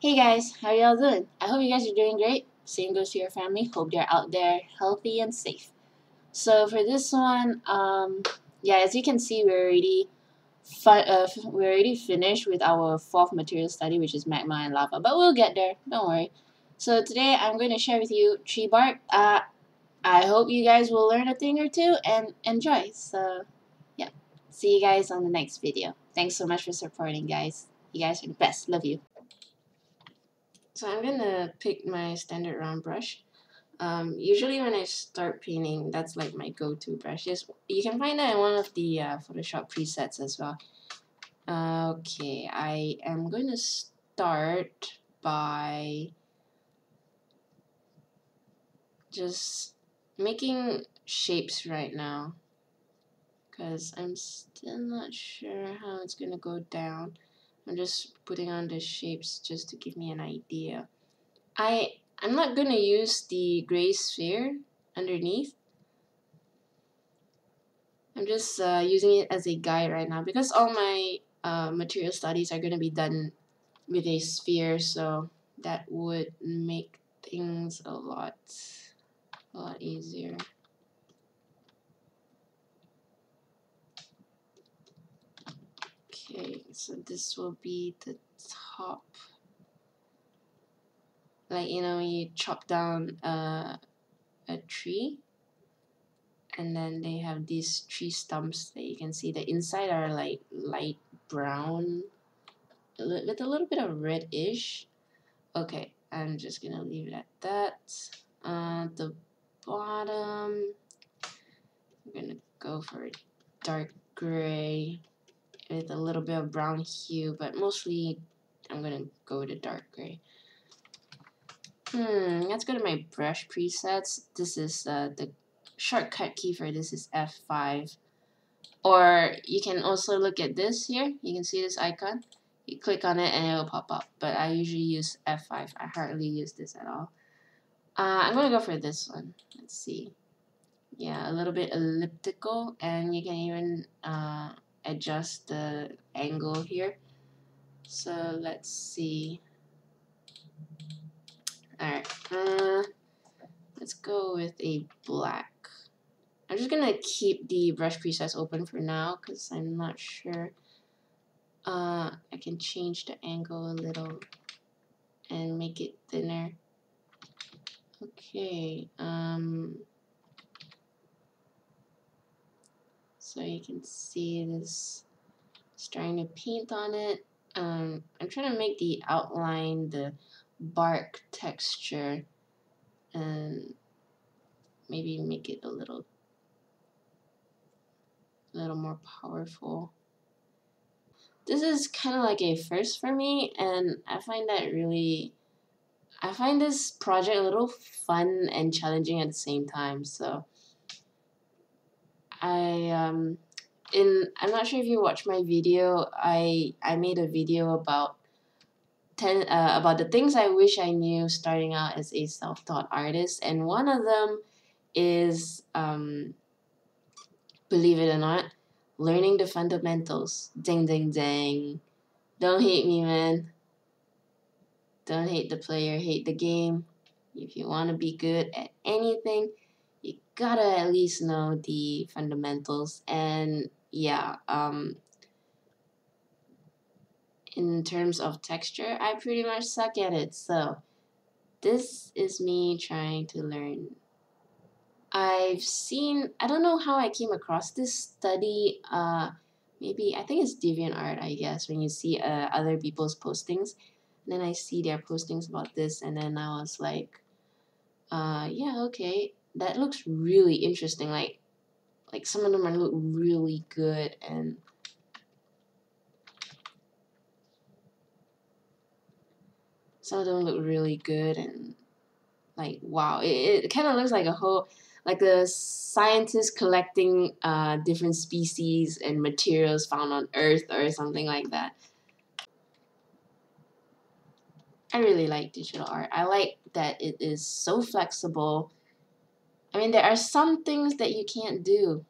Hey guys, how y'all doing? I hope you guys are doing great. Same goes to your family. Hope they're out there healthy and safe. So for this one, um, yeah, as you can see, we're already uh, we're already finished with our fourth material study, which is magma and lava. But we'll get there. Don't worry. So today I'm going to share with you tree bark. Uh, I hope you guys will learn a thing or two and enjoy. So yeah, see you guys on the next video. Thanks so much for supporting, guys. You guys are the best. Love you. So I'm gonna pick my standard round brush. Um, usually when I start painting, that's like my go-to brushes. You can find that in one of the uh, Photoshop presets as well. Okay, I am going to start by just making shapes right now because I'm still not sure how it's going to go down. I'm just putting on the shapes just to give me an idea. I, I'm not going to use the gray sphere underneath. I'm just uh, using it as a guide right now because all my uh, material studies are going to be done with a sphere so that would make things a lot a lot easier. Okay, so this will be the top. Like, you know, you chop down uh, a tree and then they have these tree stumps that you can see. The inside are like light brown with a little bit of reddish. Okay, I'm just gonna leave it at that. Uh, the bottom, I'm gonna go for dark gray with a little bit of brown hue, but mostly I'm gonna go with a dark gray. Hmm, let's go to my brush presets. This is uh, the shortcut key for this is F5. Or you can also look at this here. You can see this icon. You click on it and it will pop up. But I usually use F5. I hardly use this at all. Uh, I'm going to go for this one. Let's see. Yeah, a little bit elliptical. And you can even uh, adjust the angle here. So let's see. Alright, uh, let's go with a black. I'm just gonna keep the brush presets open for now because I'm not sure. Uh, I can change the angle a little and make it thinner. Okay, um, so you can see this starting to paint on it. Um, I'm trying to make the outline, the bark texture, and maybe make it a little, a little more powerful. This is kind of like a first for me, and I find that really I find this project a little fun and challenging at the same time. So I um in I'm not sure if you watched my video. I I made a video about ten uh, about the things I wish I knew starting out as a self-taught artist, and one of them is um believe it or not, learning the fundamentals. Ding ding ding. Don't hate me, man. Don't hate the player, hate the game. If you want to be good at anything, you gotta at least know the fundamentals. And yeah, um, in terms of texture, I pretty much suck at it. So this is me trying to learn. I've seen, I don't know how I came across this study. Uh, maybe, I think it's DeviantArt, I guess, when you see uh, other people's postings And then I see their postings about this, and then I was like, uh, yeah, okay, that looks really interesting. Like, like some of them are look really good, and some of them look really good, and like wow, it, it kind of looks like a whole like a scientist collecting uh, different species and materials found on Earth or something like that. I really like digital art. I like that it is so flexible. I mean, there are some things that you can't do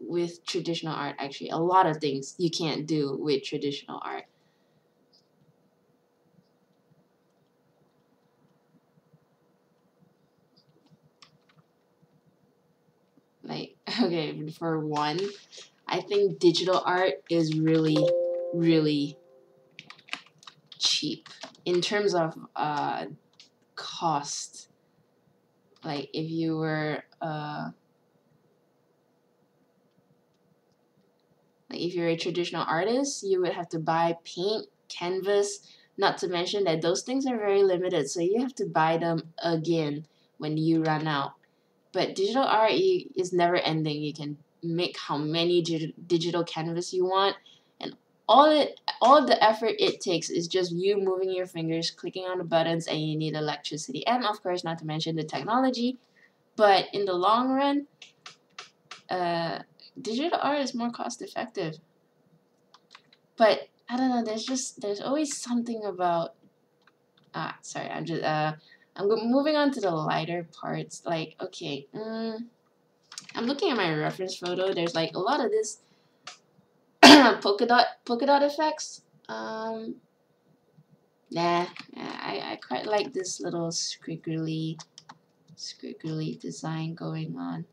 with traditional art, actually. A lot of things you can't do with traditional art. Like, okay, for one, I think digital art is really, really cheap in terms of uh, cost like if you were uh, like if you're a traditional artist, you would have to buy paint, canvas, not to mention that those things are very limited, so you have to buy them again when you run out. But digital art is never ending. You can make how many digital canvas you want, all it all the effort it takes is just you moving your fingers, clicking on the buttons, and you need electricity, and of course, not to mention the technology. But in the long run, uh, digital art is more cost effective. But I don't know. There's just there's always something about. Ah, sorry. I'm just uh, I'm moving on to the lighter parts. Like okay, mm, I'm looking at my reference photo. There's like a lot of this polka dot polka dot effects. Um, nah, I I quite like this little squiggly squiggly design going on.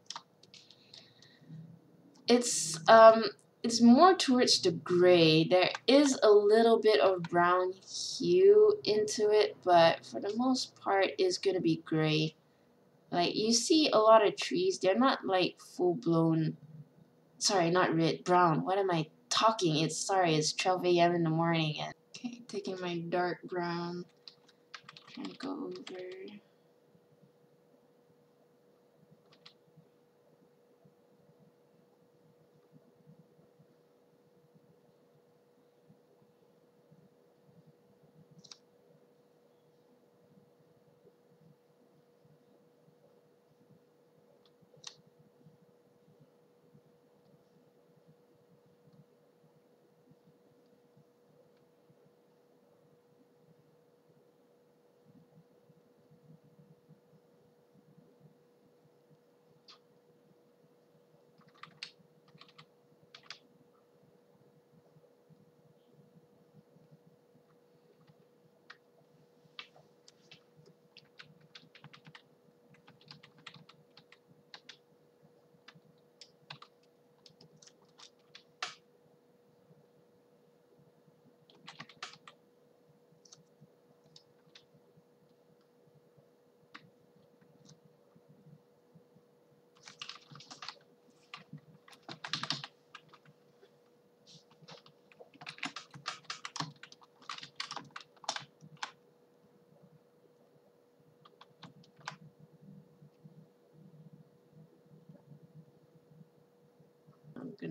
It's um it's more towards the gray. There is a little bit of brown hue into it, but for the most part, it's going to be gray. Like, you see a lot of trees, they're not like full-blown, sorry, not red, brown. What am I talking? It's, sorry, it's 12 a.m. in the morning. And, okay, taking my dark brown, trying to go over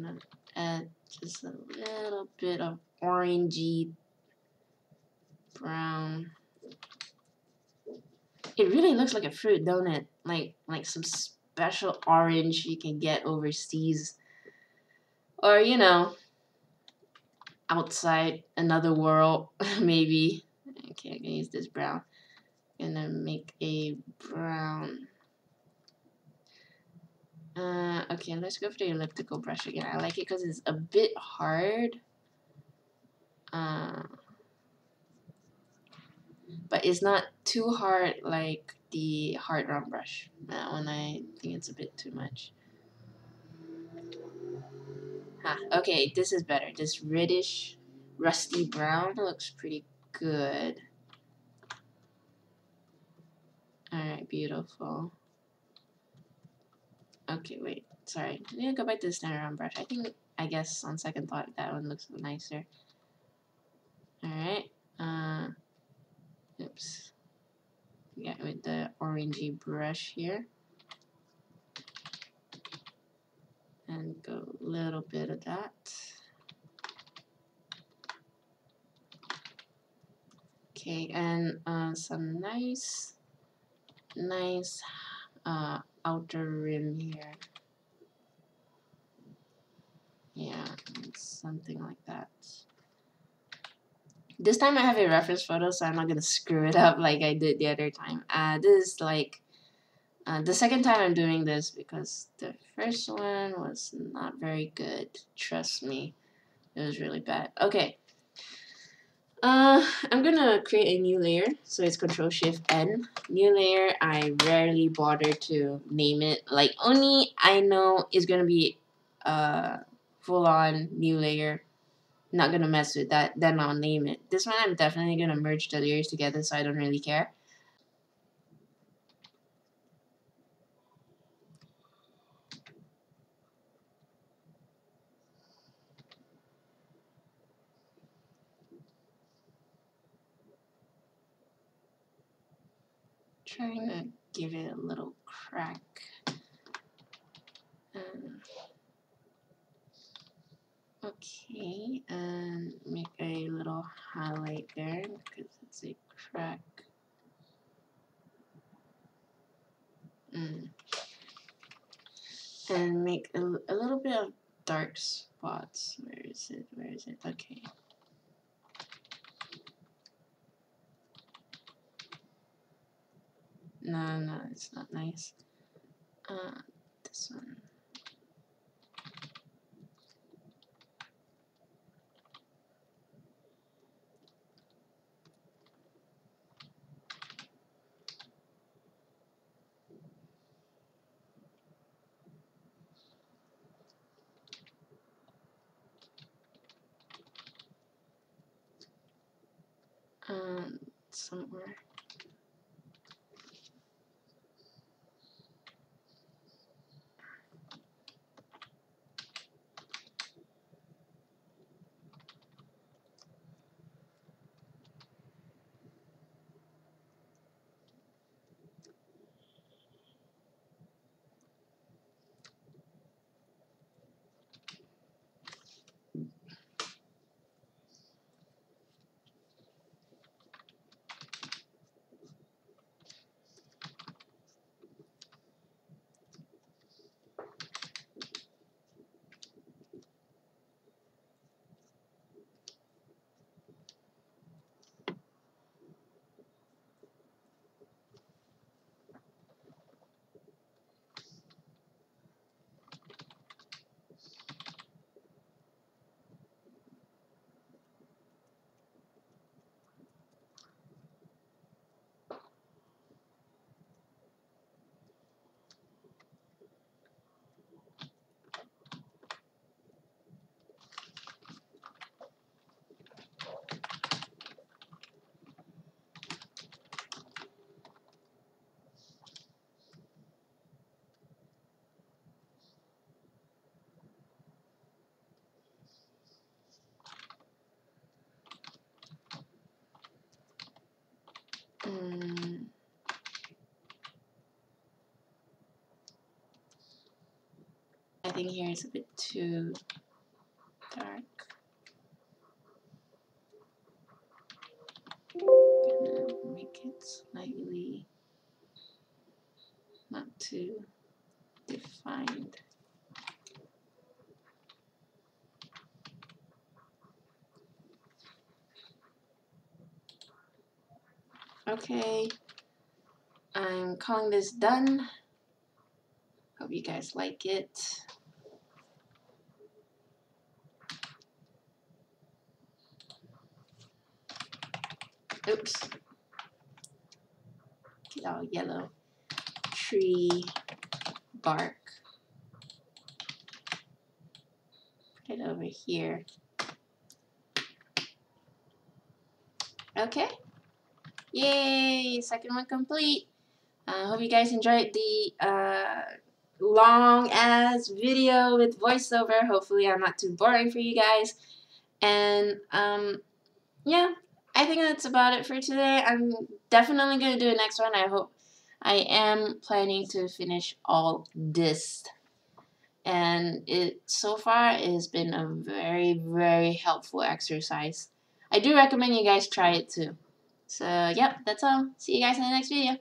gonna add just a little bit of orangey brown. It really looks like a fruit, don't it? Like like some special orange you can get overseas. Or, you know, outside another world, maybe. Okay, I'm gonna use this brown. gonna make a brown uh, okay, let's go for the elliptical brush again. I like it because it's a bit hard. Uh, but it's not too hard like the hard round brush. That one I think it's a bit too much. Okay, this is better. This reddish, rusty brown looks pretty good. Alright, beautiful. Okay, wait. Sorry. I need to go back to the standard round brush. I think, I guess, on second thought, that one looks nicer. Alright. Uh, oops. Yeah, with the orangey brush here. And go a little bit of that. Okay, and uh, some nice, nice uh, outer rim here. Yeah, something like that. This time I have a reference photo, so I'm not gonna screw it up like I did the other time. Uh, this is like uh, the second time I'm doing this because the first one was not very good. Trust me, it was really bad. Okay. Uh, I'm gonna create a new layer, so it's Control Shift N. New layer, I rarely bother to name it. Like, only I know is gonna be a full-on new layer. Not gonna mess with that, then I'll name it. This one I'm definitely gonna merge the layers together, so I don't really care. Trying to give it a little crack. Um, okay, and make a little highlight there because it's a crack. Mm. And make a, a little bit of dark spots. Where is it? Where is it? Okay. No, no, it's not nice. Uh, this one. Um, somewhere. Mm. I think here is a bit too dark. Gonna make it slightly not too defined. Okay, I'm calling this done. Hope you guys like it. Oops. Get all yellow. Tree bark. Put it over here. Okay. Yay! Second one complete. I uh, hope you guys enjoyed the uh, long ass video with voiceover. Hopefully I'm not too boring for you guys. And um, yeah, I think that's about it for today. I'm definitely going to do a next one. I hope I am planning to finish all this. And it so far has been a very, very helpful exercise. I do recommend you guys try it too. So, yep, that's all. See you guys in the next video.